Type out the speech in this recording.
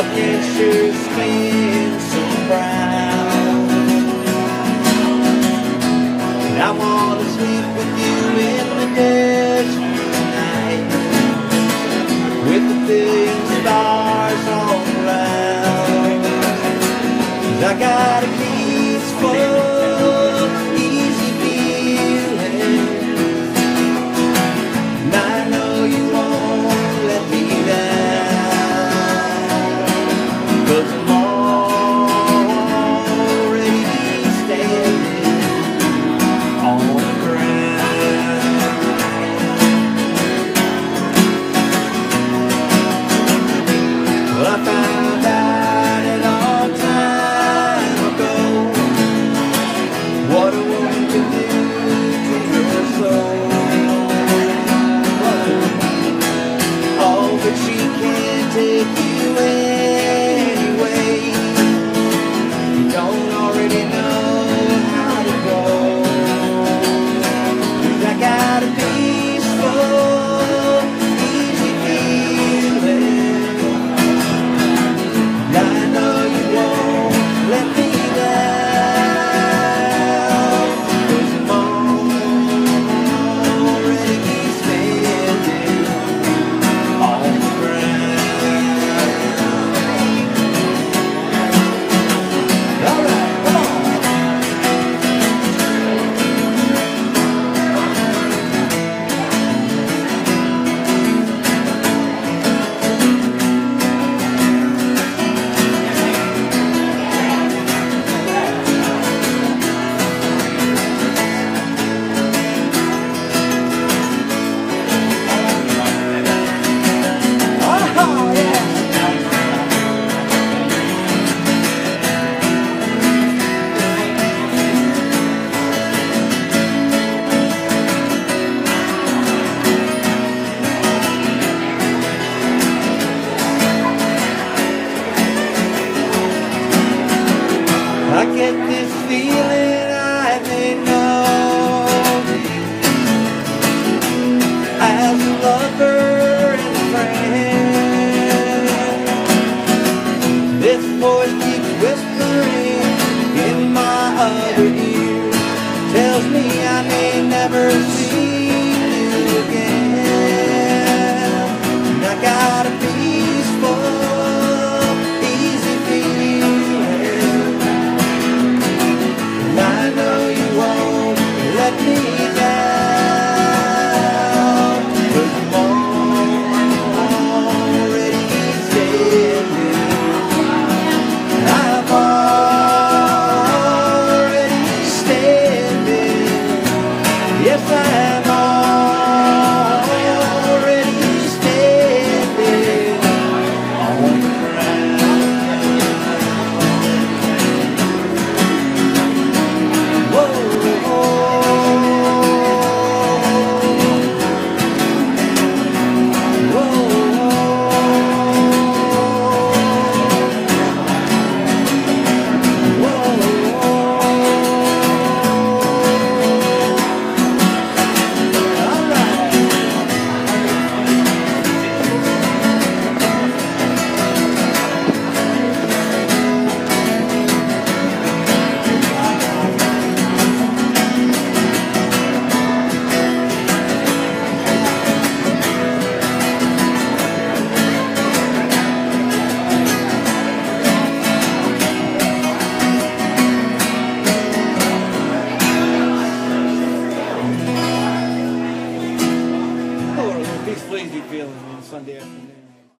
Bucket sure spins so brown. I wanna sleep with you but she can't take you in. voice keeps whispering in my other ear. Tells me I may never that Sunday afternoon.